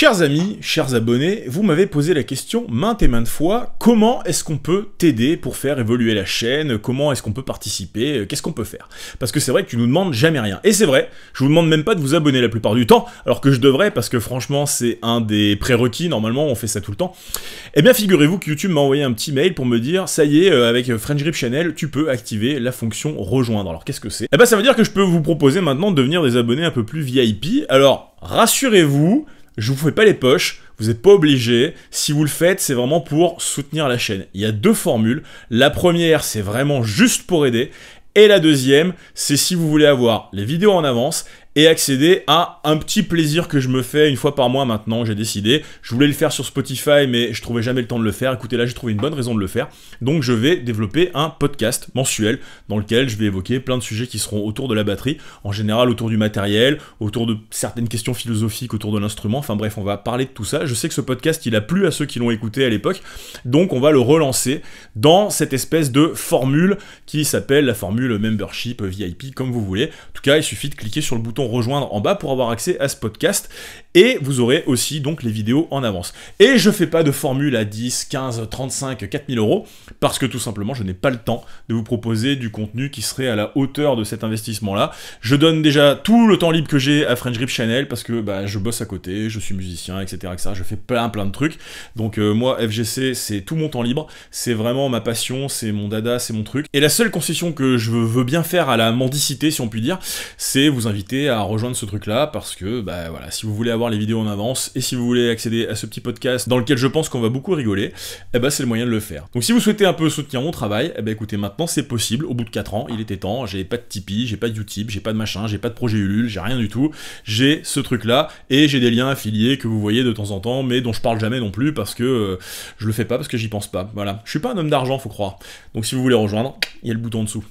Chers amis, chers abonnés, vous m'avez posé la question maintes et maintes fois, comment est-ce qu'on peut t'aider pour faire évoluer la chaîne Comment est-ce qu'on peut participer Qu'est-ce qu'on peut faire? Parce que c'est vrai que tu nous demandes jamais rien. Et c'est vrai, je vous demande même pas de vous abonner la plupart du temps, alors que je devrais, parce que franchement c'est un des prérequis, normalement on fait ça tout le temps. Eh bien figurez-vous que YouTube m'a envoyé un petit mail pour me dire, ça y est, euh, avec French Grip Channel, tu peux activer la fonction rejoindre. Alors qu'est-ce que c'est? Eh bien ça veut dire que je peux vous proposer maintenant de devenir des abonnés un peu plus VIP. Alors rassurez-vous, je vous fais pas les poches, vous n'êtes pas obligé. Si vous le faites, c'est vraiment pour soutenir la chaîne. Il y a deux formules. La première, c'est vraiment juste pour aider. Et la deuxième, c'est si vous voulez avoir les vidéos en avance et accéder à un petit plaisir que je me fais une fois par mois maintenant, j'ai décidé. Je voulais le faire sur Spotify, mais je trouvais jamais le temps de le faire. Écoutez, là, j'ai trouvé une bonne raison de le faire. Donc, je vais développer un podcast mensuel dans lequel je vais évoquer plein de sujets qui seront autour de la batterie, en général autour du matériel, autour de certaines questions philosophiques autour de l'instrument. Enfin bref, on va parler de tout ça. Je sais que ce podcast, il a plu à ceux qui l'ont écouté à l'époque. Donc, on va le relancer dans cette espèce de formule qui s'appelle la formule membership VIP, comme vous voulez. En tout cas, il suffit de cliquer sur le bouton rejoindre en bas pour avoir accès à ce podcast. Et vous aurez aussi donc les vidéos en avance. Et je fais pas de formule à 10, 15, 35, 4000 euros, parce que tout simplement je n'ai pas le temps de vous proposer du contenu qui serait à la hauteur de cet investissement-là. Je donne déjà tout le temps libre que j'ai à French Grip Channel, parce que bah, je bosse à côté, je suis musicien, etc. etc. je fais plein plein de trucs. Donc euh, moi, FGC, c'est tout mon temps libre, c'est vraiment ma passion, c'est mon dada, c'est mon truc. Et la seule concession que je veux bien faire à la mendicité, si on peut dire, c'est vous inviter à rejoindre ce truc-là, parce que bah voilà, si vous voulez avoir les vidéos en avance, et si vous voulez accéder à ce petit podcast dans lequel je pense qu'on va beaucoup rigoler, eh ben c'est le moyen de le faire. Donc si vous souhaitez un peu soutenir mon travail, eh ben écoutez, maintenant c'est possible, au bout de 4 ans, il était temps, j'ai pas de Tipeee, j'ai pas de Utip, j'ai pas de machin, j'ai pas de projet Ulule, j'ai rien du tout, j'ai ce truc-là, et j'ai des liens affiliés que vous voyez de temps en temps, mais dont je parle jamais non plus, parce que euh, je le fais pas, parce que j'y pense pas, voilà. Je suis pas un homme d'argent, faut croire. Donc si vous voulez rejoindre, il y a le bouton en dessous.